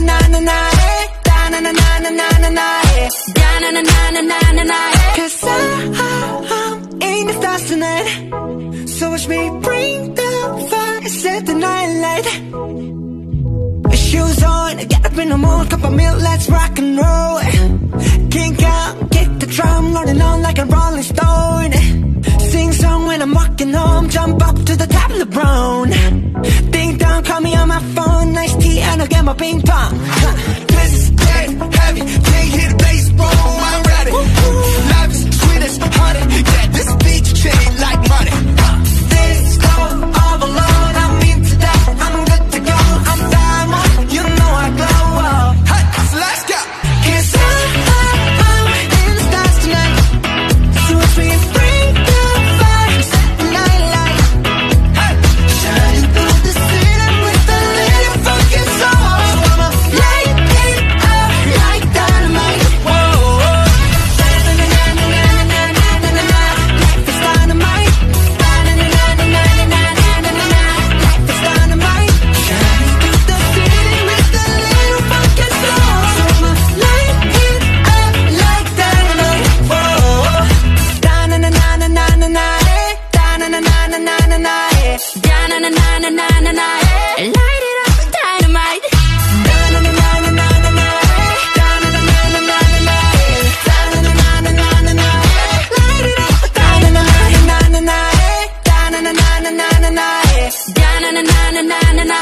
na na na na eh. Da na na na na na na na eh. Da na na na na na na na eh. Cause I, I'm in the stars tonight So watch me bring the fire, set the night light Shoes on, get up in the mood, cup of milk, let's rock and roll nice piano, get my ping pong. Huh. na na na na na na na. Light it up with dynamite Na na na na na na na na Na na na na na na na Na na na na na na Light it up with Na na na na na na na Na na na na na na Na na na na na na na